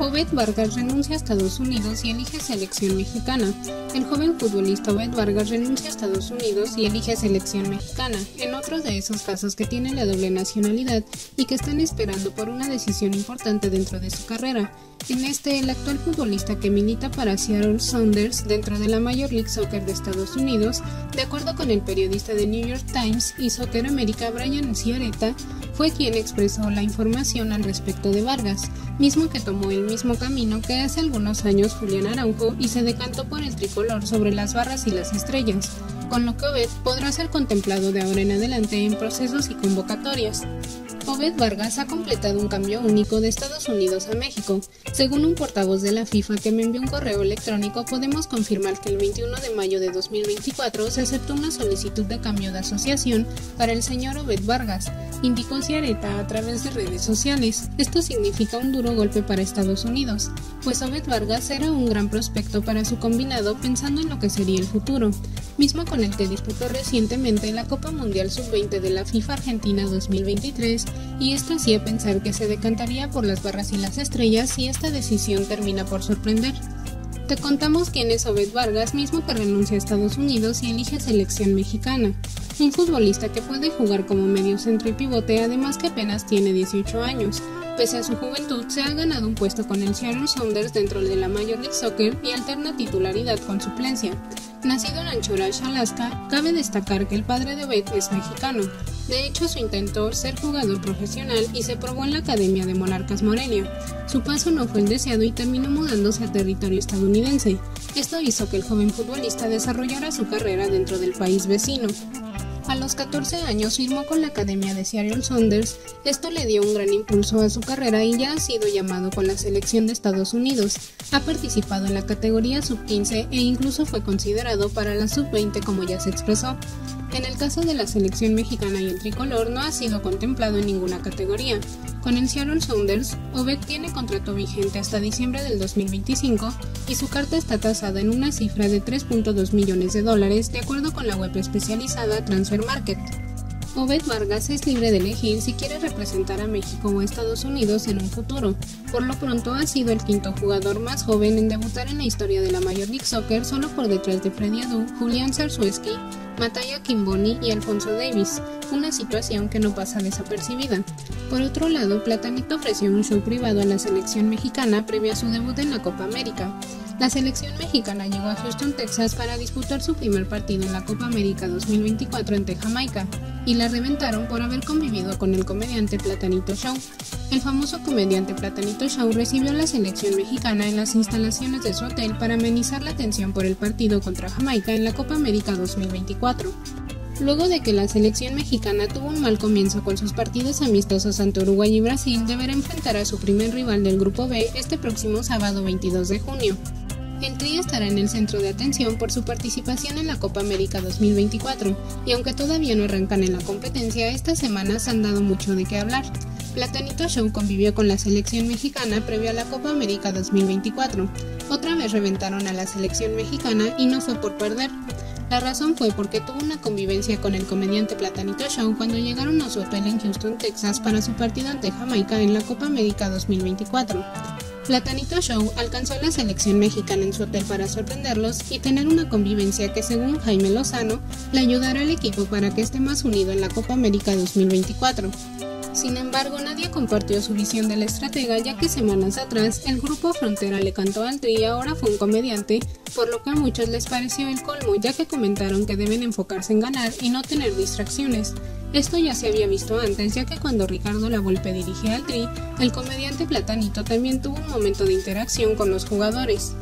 Obed Vargas renuncia a Estados Unidos y elige selección mexicana. El joven futbolista Obed Vargas renuncia a Estados Unidos y elige selección mexicana, en otro de esos casos que tienen la doble nacionalidad y que están esperando por una decisión importante dentro de su carrera. En este, el actual futbolista que milita para Seattle Sounders dentro de la Major League Soccer de Estados Unidos, de acuerdo con el periodista de New York Times y Soccer America Brian Ciareta, fue quien expresó la información al respecto de Vargas, mismo que tomó el mismo camino que hace algunos años Julián Araujo y se decantó por el tricolor sobre las barras y las estrellas, con lo que Obed podrá ser contemplado de ahora en adelante en procesos y convocatorias. Obed Vargas ha completado un cambio único de Estados Unidos a México. Según un portavoz de la FIFA que me envió un correo electrónico, podemos confirmar que el 21 de mayo de 2024 se aceptó una solicitud de cambio de asociación para el señor Obed Vargas, indicó Ciareta a través de redes sociales. Esto significa un duro golpe para Estados Unidos, pues Obed Vargas era un gran prospecto para su combinado pensando en lo que sería el futuro, mismo con el que disputó recientemente la Copa Mundial Sub-20 de la FIFA Argentina 2023 y esto hacía pensar que se decantaría por las barras y las estrellas y esta decisión termina por sorprender. Te contamos quién es Obed Vargas, mismo que renuncia a Estados Unidos y elige selección mexicana. Un futbolista que puede jugar como medio centro y pivote, además que apenas tiene 18 años. Pese a su juventud, se ha ganado un puesto con el Seattle Sounders dentro de la Major League Soccer y alterna titularidad con suplencia. Nacido en Anchorage, Alaska, cabe destacar que el padre de Obed es mexicano. De hecho, su intentó ser jugador profesional y se probó en la Academia de Monarcas Morelia. Su paso no fue el deseado y terminó mudándose a territorio estadounidense. Esto hizo que el joven futbolista desarrollara su carrera dentro del país vecino. A los 14 años firmó con la Academia de Seattle Saunders. Esto le dio un gran impulso a su carrera y ya ha sido llamado con la selección de Estados Unidos. Ha participado en la categoría sub-15 e incluso fue considerado para la sub-20 como ya se expresó. En el caso de la selección mexicana y el tricolor no ha sido contemplado en ninguna categoría. Con el Seattle Sounders, Obed tiene contrato vigente hasta diciembre del 2025 y su carta está tasada en una cifra de 3.2 millones de dólares de acuerdo con la web especializada Transfer Market. Obed Vargas es libre de elegir si quiere representar a México o Estados Unidos en un futuro. Por lo pronto ha sido el quinto jugador más joven en debutar en la historia de la Major League Soccer solo por detrás de Freddy Adu, Julián Zarzueski, Mataya Kimboni y Alfonso Davis, una situación que no pasa desapercibida. Por otro lado, Platanito ofreció un show privado a la selección mexicana previo a su debut en la Copa América. La selección mexicana llegó a Houston, Texas para disputar su primer partido en la Copa América 2024 ante Jamaica, y la reventaron por haber convivido con el comediante Platanito Show. El famoso comediante Platanito Show recibió a la selección mexicana en las instalaciones de su hotel para amenizar la tensión por el partido contra Jamaica en la Copa América 2024. Luego de que la selección mexicana tuvo un mal comienzo con sus partidos amistosos ante Uruguay y Brasil, deberá enfrentar a su primer rival del Grupo B este próximo sábado 22 de junio. El Tri estará en el centro de atención por su participación en la Copa América 2024, y aunque todavía no arrancan en la competencia, estas semanas han dado mucho de qué hablar. Platanito Show convivió con la selección mexicana previo a la Copa América 2024. Otra vez reventaron a la selección mexicana y no fue por perder. La razón fue porque tuvo una convivencia con el comediante Platanito Show cuando llegaron a su hotel en Houston, Texas para su partido ante Jamaica en la Copa América 2024. Platanito Show alcanzó a la selección mexicana en su hotel para sorprenderlos y tener una convivencia que según Jaime Lozano le ayudará al equipo para que esté más unido en la Copa América 2024. Sin embargo, nadie compartió su visión del estratega ya que semanas atrás el grupo Frontera le cantó al tri y ahora fue un comediante, por lo que a muchos les pareció el colmo ya que comentaron que deben enfocarse en ganar y no tener distracciones. Esto ya se había visto antes, ya que cuando Ricardo La Volpe dirigía al Tri, el comediante Platanito también tuvo un momento de interacción con los jugadores.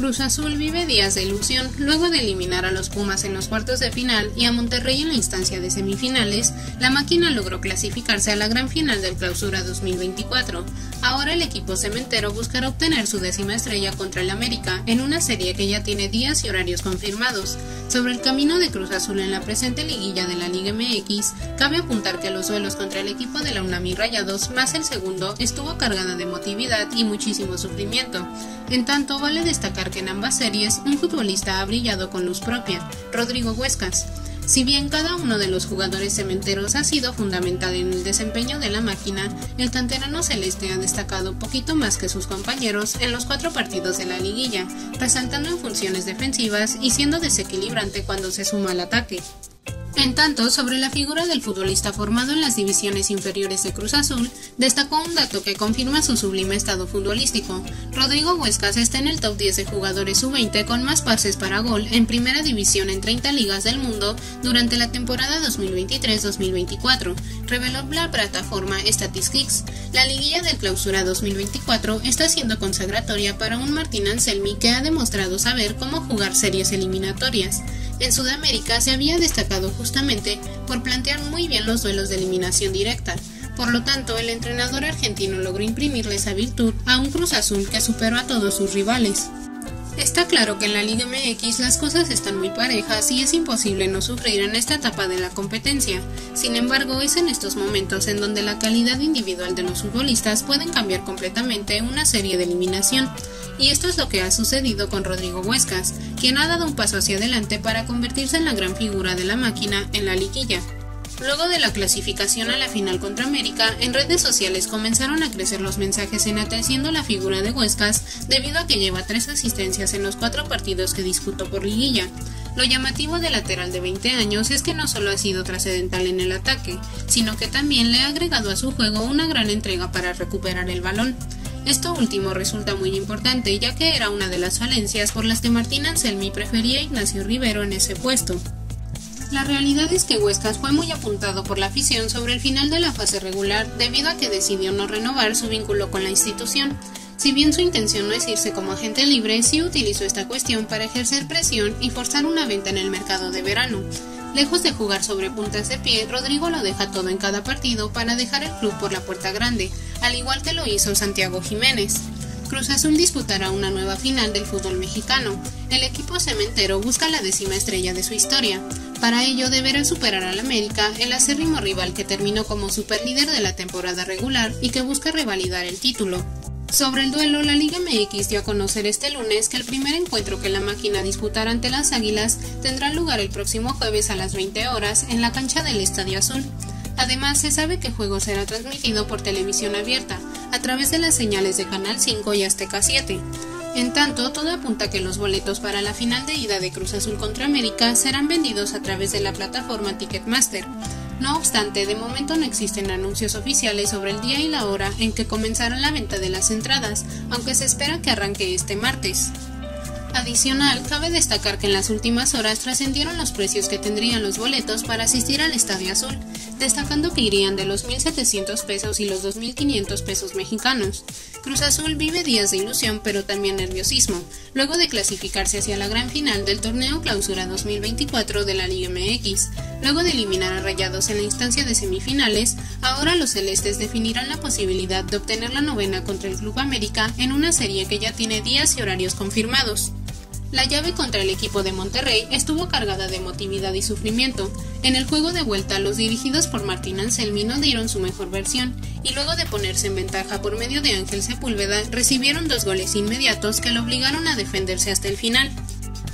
Cruz Azul vive días de ilusión luego de eliminar a los Pumas en los cuartos de final y a Monterrey en la instancia de semifinales. La máquina logró clasificarse a la gran final del Clausura 2024. Ahora el equipo cementero buscará obtener su décima estrella contra el América en una serie que ya tiene días y horarios confirmados. Sobre el camino de Cruz Azul en la presente liguilla de la Liga MX, cabe apuntar que los duelos contra el equipo de la UNAMI Rayados, más el segundo, estuvo cargada de emotividad y muchísimo sufrimiento. En tanto, vale destacar en ambas series un futbolista ha brillado con luz propia, Rodrigo Huescas. Si bien cada uno de los jugadores cementeros ha sido fundamental en el desempeño de la máquina, el canterano celeste ha destacado poquito más que sus compañeros en los cuatro partidos de la liguilla, resaltando en funciones defensivas y siendo desequilibrante cuando se suma al ataque. En tanto, sobre la figura del futbolista formado en las divisiones inferiores de Cruz Azul, destacó un dato que confirma su sublime estado futbolístico. Rodrigo Huescas está en el top 10 de jugadores sub-20 con más pases para gol en primera división en 30 ligas del mundo durante la temporada 2023-2024, reveló la plataforma Statistics. La liguilla del clausura 2024 está siendo consagratoria para un Martín Anselmi que ha demostrado saber cómo jugar series eliminatorias. En Sudamérica se había destacado justamente por plantear muy bien los duelos de eliminación directa. Por lo tanto, el entrenador argentino logró imprimirle esa virtud a un Cruz Azul que superó a todos sus rivales. Está claro que en la Liga MX las cosas están muy parejas y es imposible no sufrir en esta etapa de la competencia. Sin embargo, es en estos momentos en donde la calidad individual de los futbolistas pueden cambiar completamente una serie de eliminación. Y esto es lo que ha sucedido con Rodrigo Huescas, quien ha dado un paso hacia adelante para convertirse en la gran figura de la máquina en la liguilla. Luego de la clasificación a la final contra América, en redes sociales comenzaron a crecer los mensajes enalteciendo la figura de Huescas debido a que lleva tres asistencias en los cuatro partidos que disputó por liguilla. Lo llamativo del lateral de 20 años es que no solo ha sido trascendental en el ataque, sino que también le ha agregado a su juego una gran entrega para recuperar el balón. Esto último resulta muy importante ya que era una de las falencias por las que Martín Anselmi prefería a Ignacio Rivero en ese puesto. La realidad es que Huescas fue muy apuntado por la afición sobre el final de la fase regular debido a que decidió no renovar su vínculo con la institución. Si bien su intención no es irse como agente libre, sí utilizó esta cuestión para ejercer presión y forzar una venta en el mercado de verano. Lejos de jugar sobre puntas de pie, Rodrigo lo deja todo en cada partido para dejar el club por la puerta grande, al igual que lo hizo Santiago Jiménez. Cruz Azul disputará una nueva final del fútbol mexicano. El equipo cementero busca la décima estrella de su historia. Para ello deberá superar al América, el acérrimo rival que terminó como superlíder de la temporada regular y que busca revalidar el título. Sobre el duelo, la Liga MX dio a conocer este lunes que el primer encuentro que la máquina disputará ante las Águilas tendrá lugar el próximo jueves a las 20 horas en la cancha del Estadio Azul. Además, se sabe que el juego será transmitido por televisión abierta, a través de las señales de Canal 5 y Azteca 7. En tanto, todo apunta que los boletos para la final de ida de Cruz Azul contra América serán vendidos a través de la plataforma Ticketmaster. No obstante, de momento no existen anuncios oficiales sobre el día y la hora en que comenzará la venta de las entradas, aunque se espera que arranque este martes. Adicional, cabe destacar que en las últimas horas trascendieron los precios que tendrían los boletos para asistir al Estadio Azul, destacando que irían de los 1.700 pesos y los 2.500 pesos mexicanos. Cruz Azul vive días de ilusión pero también nerviosismo, luego de clasificarse hacia la gran final del torneo Clausura 2024 de la Liga MX. Luego de eliminar a Rayados en la instancia de semifinales, ahora los celestes definirán la posibilidad de obtener la novena contra el Club América en una serie que ya tiene días y horarios confirmados. La llave contra el equipo de Monterrey estuvo cargada de emotividad y sufrimiento. En el juego de vuelta, los dirigidos por Martín Anselmi no dieron su mejor versión, y luego de ponerse en ventaja por medio de Ángel Sepúlveda, recibieron dos goles inmediatos que lo obligaron a defenderse hasta el final.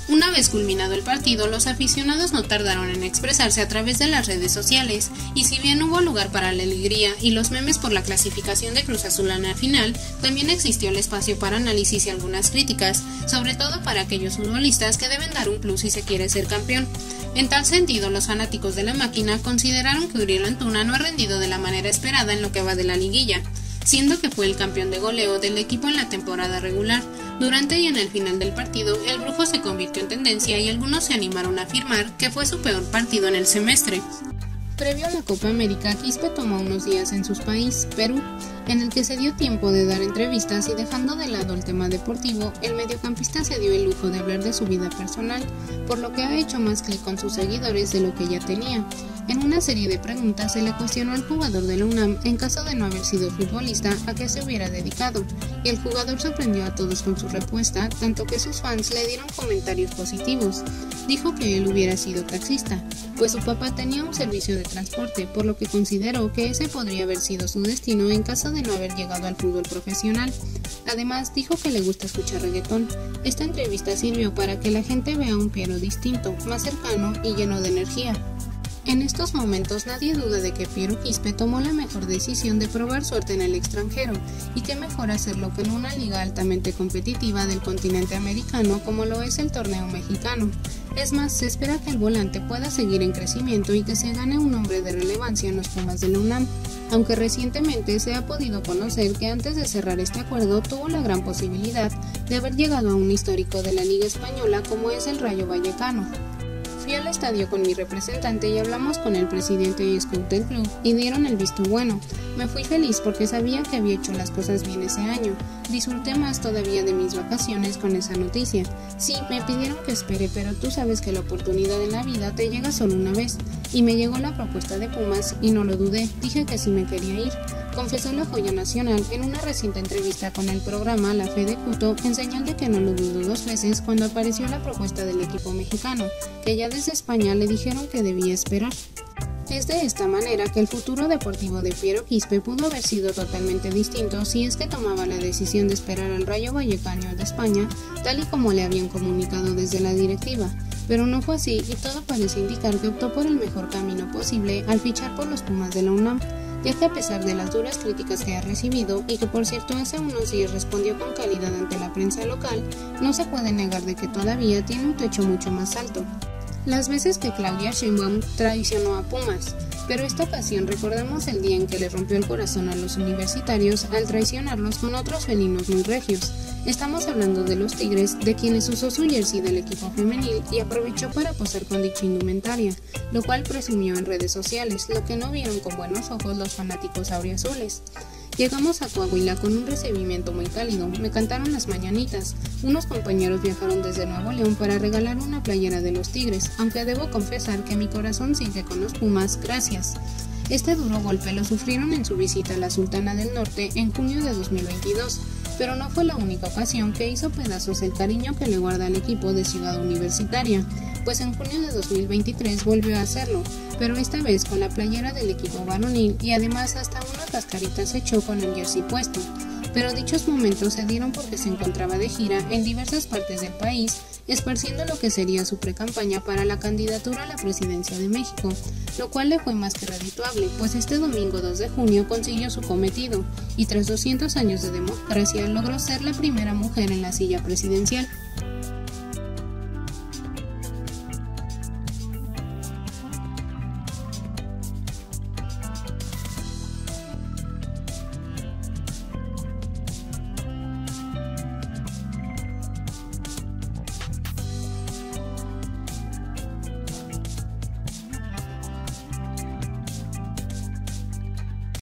Una vez culminado el partido, los aficionados no tardaron en expresarse a través de las redes sociales, y si bien hubo lugar para la alegría y los memes por la clasificación de Cruz Azulana final, también existió el espacio para análisis y algunas críticas, sobre todo para aquellos futbolistas que deben dar un plus si se quiere ser campeón. En tal sentido, los fanáticos de la máquina consideraron que Uriel Antuna no ha rendido de la manera esperada en lo que va de la liguilla, siendo que fue el campeón de goleo del equipo en la temporada regular, durante y en el final del partido, el brujo se convirtió en tendencia y algunos se animaron a afirmar que fue su peor partido en el semestre. Previo a la Copa América, Quispe tomó unos días en su país, Perú, en el que se dio tiempo de dar entrevistas y dejando de lado el tema deportivo, el mediocampista se dio el lujo de hablar de su vida personal, por lo que ha hecho más clic con sus seguidores de lo que ya tenía. En una serie de preguntas se le cuestionó al jugador de la UNAM en caso de no haber sido futbolista a qué se hubiera dedicado, y el jugador sorprendió a todos con su respuesta, tanto que sus fans le dieron comentarios positivos. Dijo que él hubiera sido taxista, pues su papá tenía un servicio de transporte, por lo que consideró que ese podría haber sido su destino en caso de no haber llegado al fútbol profesional. Además, dijo que le gusta escuchar reggaetón. Esta entrevista sirvió para que la gente vea un Piero distinto, más cercano y lleno de energía. En estos momentos nadie duda de que Piero Quispe tomó la mejor decisión de probar suerte en el extranjero, y qué mejor hacerlo que en una liga altamente competitiva del continente americano como lo es el torneo mexicano. Es más, se espera que el volante pueda seguir en crecimiento y que se gane un nombre de relevancia en los Pumas de la UNAM, aunque recientemente se ha podido conocer que antes de cerrar este acuerdo tuvo la gran posibilidad de haber llegado a un histórico de la Liga Española como es el Rayo Vallecano. Al estadio con mi representante y hablamos con el presidente y scout del club y dieron el visto bueno. Me fui feliz porque sabía que había hecho las cosas bien ese año. Disfruté más todavía de mis vacaciones con esa noticia. Sí, me pidieron que espere, pero tú sabes que la oportunidad en la vida te llega solo una vez. Y me llegó la propuesta de Pumas y no lo dudé, dije que sí me quería ir confesó la joya nacional en una reciente entrevista con el programa La Fe de Cuto en señal de que no lo dudó dos veces cuando apareció la propuesta del equipo mexicano, que ya desde España le dijeron que debía esperar. Es de esta manera que el futuro deportivo de Piero Quispe pudo haber sido totalmente distinto si es que tomaba la decisión de esperar al Rayo Vallecano de España, tal y como le habían comunicado desde la directiva. Pero no fue así y todo parece indicar que optó por el mejor camino posible al fichar por los Pumas de la UNAM ya que a pesar de las duras críticas que ha recibido y que por cierto hace unos días respondió con calidad ante la prensa local, no se puede negar de que todavía tiene un techo mucho más alto. Las veces que Claudia Sheinbaum traicionó a Pumas, pero esta ocasión recordamos el día en que le rompió el corazón a los universitarios al traicionarlos con otros felinos muy regios, Estamos hablando de los Tigres, de quienes usó su jersey del equipo femenil y aprovechó para posar con dicha indumentaria, lo cual presumió en redes sociales, lo que no vieron con buenos ojos los fanáticos auriazules. Llegamos a Coahuila con un recibimiento muy cálido, me cantaron las mañanitas. Unos compañeros viajaron desde Nuevo León para regalar una playera de los Tigres, aunque debo confesar que mi corazón sigue con los Pumas, gracias. Este duro golpe lo sufrieron en su visita a la Sultana del Norte en junio de 2022 pero no fue la única ocasión que hizo pedazos el cariño que le guarda al equipo de Ciudad Universitaria, pues en junio de 2023 volvió a hacerlo, pero esta vez con la playera del equipo varonil y además hasta una cascarita se echó con el jersey puesto. Pero dichos momentos se dieron porque se encontraba de gira en diversas partes del país esparciendo lo que sería su precampaña para la candidatura a la presidencia de México, lo cual le fue más que redituable, pues este domingo 2 de junio consiguió su cometido y tras 200 años de democracia logró ser la primera mujer en la silla presidencial.